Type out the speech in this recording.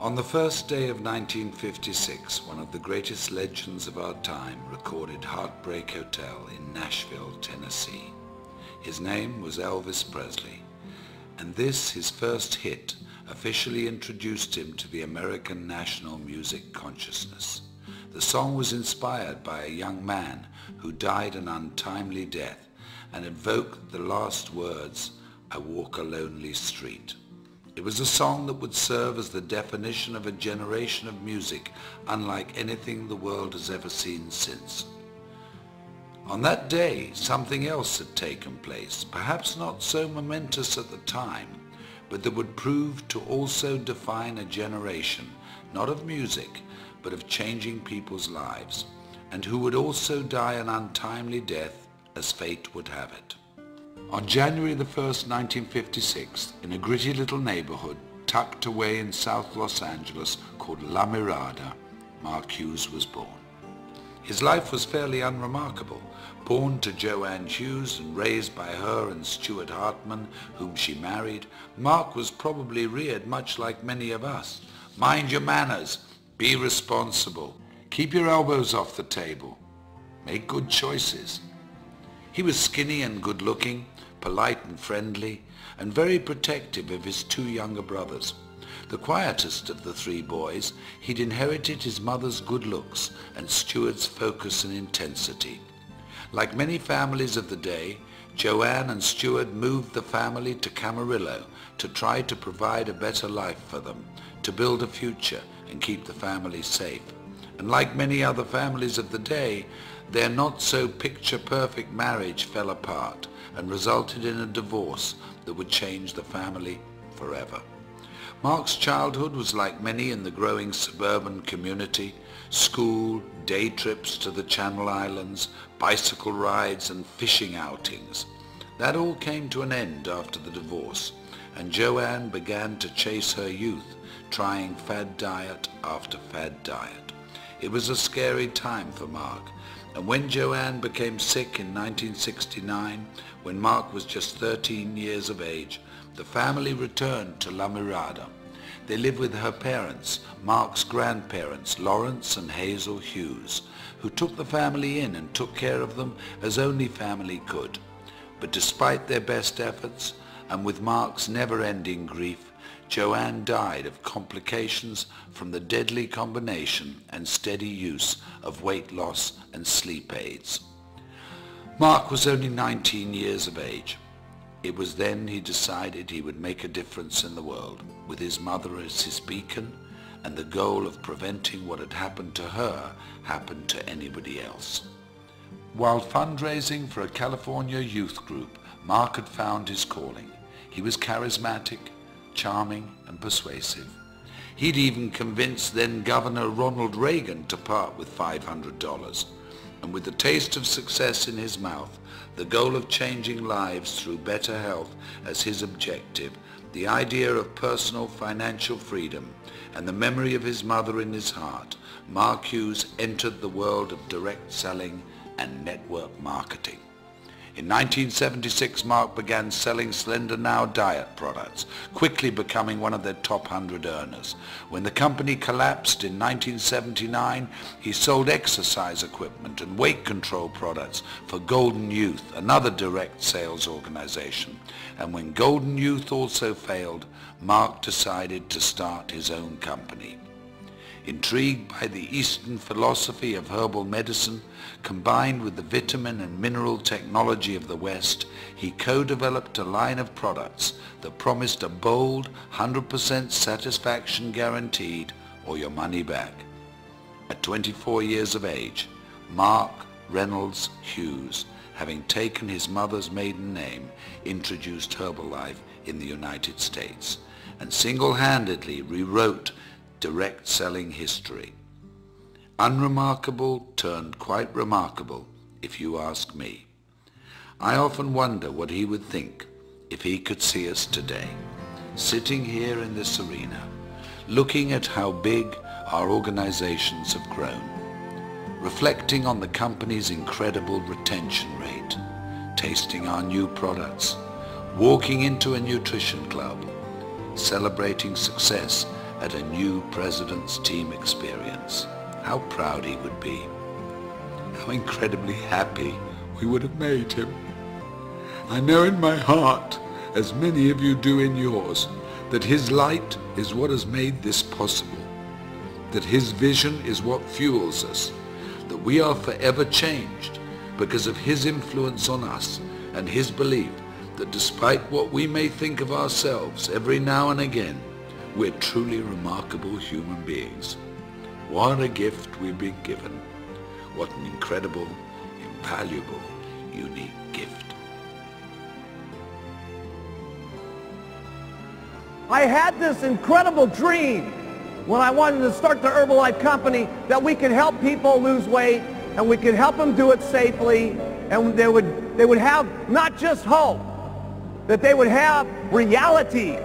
On the first day of 1956, one of the greatest legends of our time recorded Heartbreak Hotel in Nashville, Tennessee. His name was Elvis Presley, and this, his first hit, officially introduced him to the American national music consciousness. The song was inspired by a young man who died an untimely death and evoked the last words, I walk a lonely street. It was a song that would serve as the definition of a generation of music unlike anything the world has ever seen since. On that day, something else had taken place, perhaps not so momentous at the time, but that would prove to also define a generation, not of music, but of changing people's lives, and who would also die an untimely death as fate would have it. On January the 1st, 1956, in a gritty little neighborhood tucked away in South Los Angeles called La Mirada, Mark Hughes was born. His life was fairly unremarkable. Born to Joanne Hughes and raised by her and Stuart Hartman, whom she married, Mark was probably reared much like many of us. Mind your manners. Be responsible. Keep your elbows off the table. Make good choices. He was skinny and good-looking, polite and friendly, and very protective of his two younger brothers. The quietest of the three boys, he'd inherited his mother's good looks and Stuart's focus and intensity. Like many families of the day, Joanne and Stuart moved the family to Camarillo to try to provide a better life for them, to build a future and keep the family safe. And like many other families of the day, their not so picture perfect marriage fell apart and resulted in a divorce that would change the family forever. Mark's childhood was like many in the growing suburban community, school, day trips to the Channel Islands, bicycle rides and fishing outings. That all came to an end after the divorce, and Joanne began to chase her youth, trying fad diet after fad diet. It was a scary time for Mark, and when Joanne became sick in 1969, when Mark was just 13 years of age, the family returned to La Mirada. They lived with her parents, Mark's grandparents, Lawrence and Hazel Hughes, who took the family in and took care of them as only family could. But despite their best efforts, and with Mark's never-ending grief, Joanne died of complications from the deadly combination and steady use of weight loss and sleep aids. Mark was only 19 years of age. It was then he decided he would make a difference in the world, with his mother as his beacon and the goal of preventing what had happened to her happen to anybody else. While fundraising for a California youth group, Mark had found his calling. He was charismatic, charming and persuasive. He'd even convinced then Governor Ronald Reagan to part with $500. And with the taste of success in his mouth, the goal of changing lives through better health as his objective, the idea of personal financial freedom, and the memory of his mother in his heart, Mark Hughes entered the world of direct selling and network marketing. In 1976, Mark began selling Slender Now diet products, quickly becoming one of their top 100 earners. When the company collapsed in 1979, he sold exercise equipment and weight control products for Golden Youth, another direct sales organization. And when Golden Youth also failed, Mark decided to start his own company. Intrigued by the Eastern philosophy of herbal medicine, combined with the vitamin and mineral technology of the West, he co-developed a line of products that promised a bold 100% satisfaction guaranteed or your money back. At 24 years of age, Mark Reynolds Hughes, having taken his mother's maiden name, introduced Herbalife in the United States and single-handedly rewrote direct selling history. Unremarkable turned quite remarkable, if you ask me. I often wonder what he would think if he could see us today, sitting here in this arena, looking at how big our organizations have grown, reflecting on the company's incredible retention rate, tasting our new products, walking into a nutrition club, celebrating success at a new president's team experience, how proud he would be. How incredibly happy we would have made him. I know in my heart, as many of you do in yours, that his light is what has made this possible, that his vision is what fuels us, that we are forever changed because of his influence on us and his belief that despite what we may think of ourselves every now and again, we're truly remarkable human beings. What a gift we've been given. What an incredible, invaluable, unique gift. I had this incredible dream when I wanted to start the Herbalife company that we could help people lose weight and we could help them do it safely and they would, they would have not just hope, that they would have reality